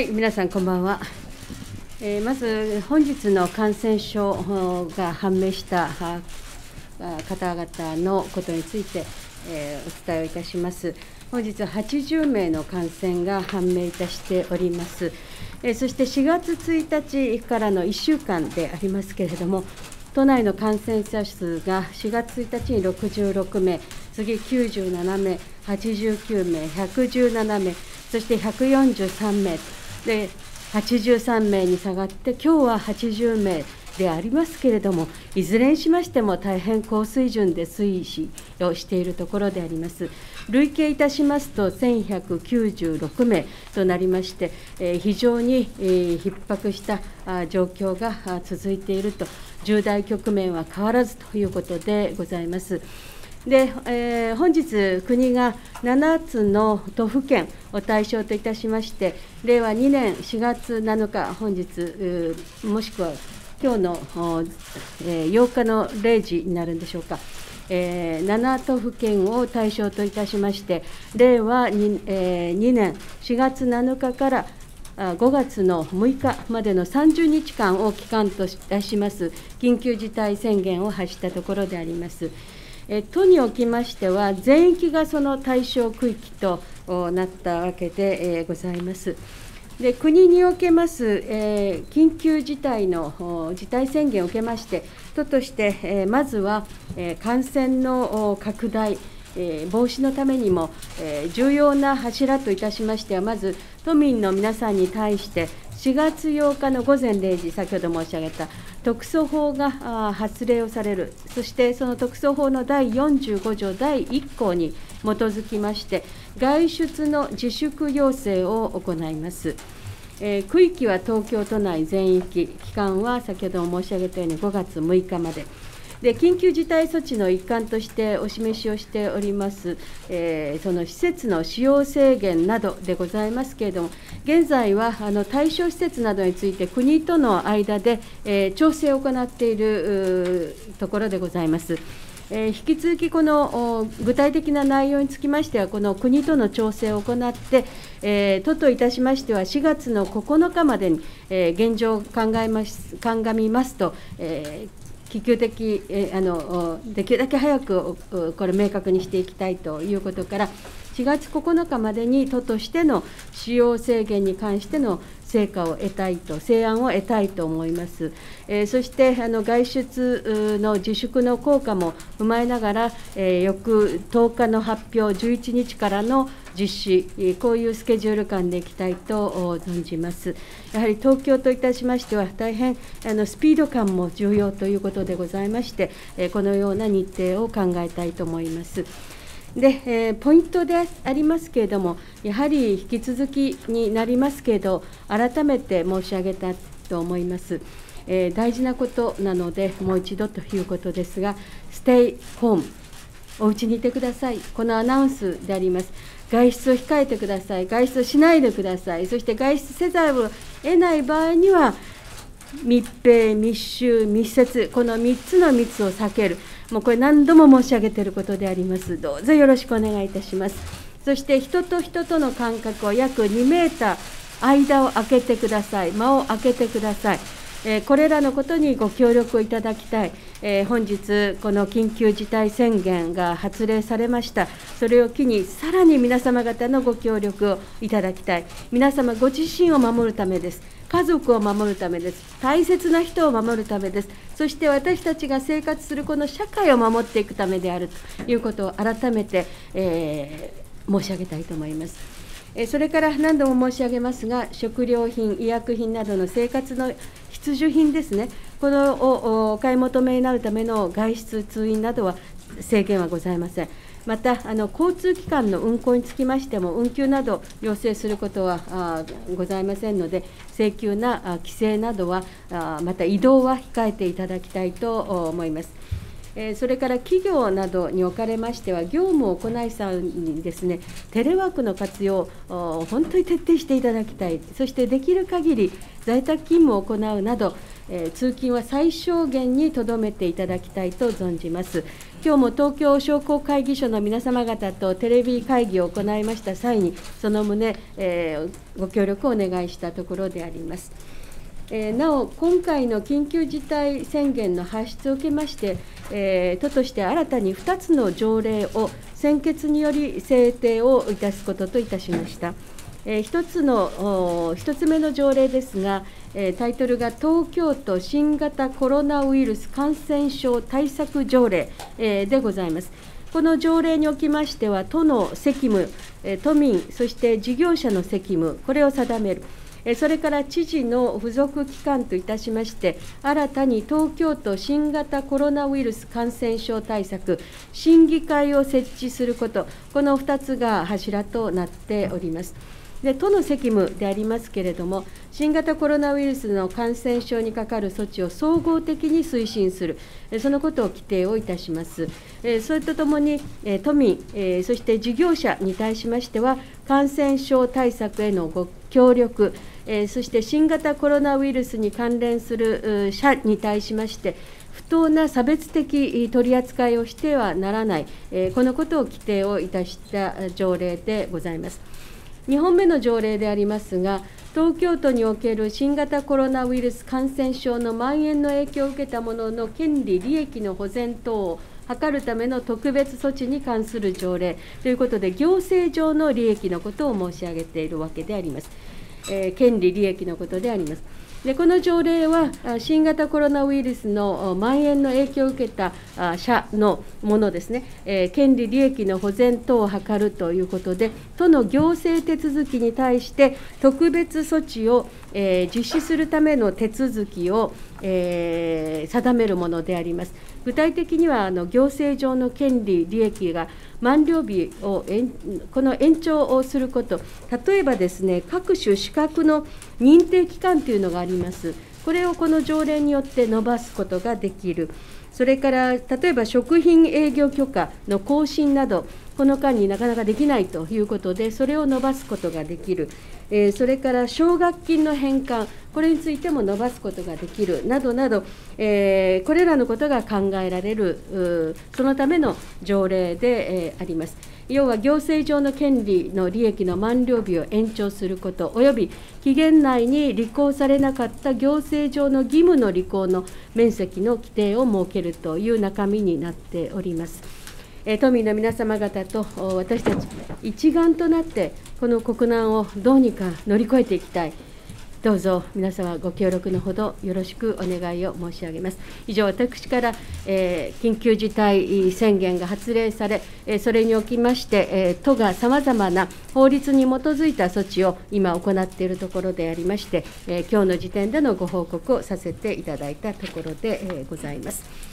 はい、皆さんこんばんは。えー、まず本日の感染症が判明した方々のことについて、えー、お伝えをいたします。本日80名の感染が判明いたしております。えー、そして4月1日からの1週間でありますけれども、都内の感染者数が4月1日に66名、次97名、89名、117名、そして143名で83名に下がって、今日は80名でありますけれども、いずれにしましても大変高水準で推移をしているところであります。累計いたしますと1196名となりまして、非常に逼迫した状況が続いていると、重大局面は変わらずということでございます。で、えー、本日、国が7つの都府県を対象といたしまして、令和2年4月7日、本日、もしくは今日の、えー、8日の0時になるんでしょうか。えー、7都府県を対象といたしまして、令和 2,、えー、2年4月7日から5月の6日までの30日間を期間といたします緊急事態宣言を発したところであります。え都におきましては、全域がその対象区域となったわけでえございます。で国におけます、えー、緊急事態の事態宣言を受けまして、都として、えー、まずは、えー、感染の拡大、え防止のためにも、え重要な柱といたしましては、まず都民の皆さんに対して、4月8日の午前0時、先ほど申し上げた特措法が発令をされる、そしてその特措法の第45条第1項に基づきまして、外出の自粛要請を行います。えー、区域は東京都内全域、期間は先ほど申し上げたように5月6日まで。で緊急事態措置の一環としてお示しをしております、えー、その施設の使用制限などでございますけれども、現在はあの対象施設などについて、国との間で、えー、調整を行っているところでございます。えー、引き続きこの具体的な内容につきましては、この国との調整を行って、えー、都といたしましては、4月の9日までに、えー、現状を考えます鑑みますと、えー緊急的、えあのできるだけ早くこれ明確にしていきたいということから、4月9日までに都としての使用制限に関しての成果を得たいと、成案を得たいと思います。えー、そしてあの外出の自粛の効果も踏まえながら、えー、翌10日の発表、11日からの実施、こういうスケジュール感でいきたいと存じます。やはり東京といたしましては、大変あのスピード感も重要ということでございまして、このような日程を考えたいと思います。で、えー、ポイントでありますけれども、やはり引き続きになりますけれど、改めて申し上げたと思います。えー、大事なことなので、もう一度ということですが、ステイホーム、お家にいてください、このアナウンスであります。外出を控えてください、外出しないでください、そして外出せざるを得ない場合には、密閉、密集、密接、この3つの密を避ける。もうこれ何度も申し上げていることであります。どうぞよろしくお願いいたします。そして人と人との間隔を約2メーター間を空けてください。間を空けてください。え、これらのことにご協力をいただきたい、え、本日、この緊急事態宣言が発令されました、それを機に、さらに皆様方のご協力をいただきたい、皆様ご自身を守るためです、家族を守るためです、大切な人を守るためです、そして私たちが生活するこの社会を守っていくためであるということを改めて、えー、申し上げたいと思います。それから何度も申し上げますが、食料品、医薬品などの生活の必需品ですね、このをお買い求めになるための外出、通院などは制限はございません。またあの交通機関の運行につきましても、運休など要請することはございませんので、請求な規制などは、あまた移動は控えていただきたいと思います。それから企業などにおかれましては、業務を行い際にですね、テレワークの活用、本当に徹底していただきたい、そしてできる限り在宅勤務を行うなど、通勤は最小限にとどめていただきたいと存じます。今日も東京商工会議所の皆様方とテレビ会議を行いました際に、その旨、えー、ご協力をお願いしたところであります。えー、なお、今回の緊急事態宣言の発出を受けまして、えー、都として新たに2つの条例を先決により制定をいたすことといたしました。えー、1つの1つ目の条例ですが、え、タイトルが東京都新型コロナウイルス感染症対策条例、え、でございます。この条例におきましては、都の責務、都民、そして事業者の責務、これを定める。それから知事の付属機関といたしまして、新たに東京都新型コロナウイルス感染症対策審議会を設置すること、この2つが柱となっております。で都の責務でありますけれども、新型コロナウイルスの感染症にかかる措置を総合的に推進する、そのことを規定をいたします。それとともに、都民、そして事業者に対しましては、感染症対策へのご協力、そして新型コロナウイルスに関連する者に対しまして、不当な差別的取り扱いをしてはならない、このことを規定をいたした条例でございます。2本目の条例でありますが、東京都における新型コロナウイルス感染症の蔓延の影響を受けた者の権利、利益の保全等を図るための特別措置に関する条例ということで、行政上の利益のことを申し上げているわけであります。えー、権利、利益のことであります。でこの条例は新型コロナウイルスの蔓延の影響を受けた社のものですね、えー、権利、利益の保全等を図るということで、都の行政手続きに対して特別措置を、えー、実施するための手続きを、えー、定めるものであります。具体的にはあの行政上の権利、利益が満了日をこの延長をすること、例えばですね、各種資格の認定期間というのがあります。これをこの条例によって伸ばすことができる。それから例えば食品営業許可の更新など、この間になかなかできないということで、それを伸ばすことができる、え、それから奨学金の返還、これについても伸ばすことができるなどなど、え、これらのことが考えられる、そのための条例で、え、あります。要は行政上の権利の利益の満了日を延長すること、および期限内に履行されなかった行政上の義務の履行の面積の規定を設けるという中身になっております。え都民の皆様方と私たち一丸となってこの国難をどうにか乗り越えていきたい。どうぞ皆様ご協力のほどよろしくお願いを申し上げます。以上、私から、えー、緊急事態宣言が発令され、えそれにおきまして、え都がさまざまな法律に基づいた措置を今行っているところでありまして、え今日の時点でのご報告をさせていただいたところで、えございます。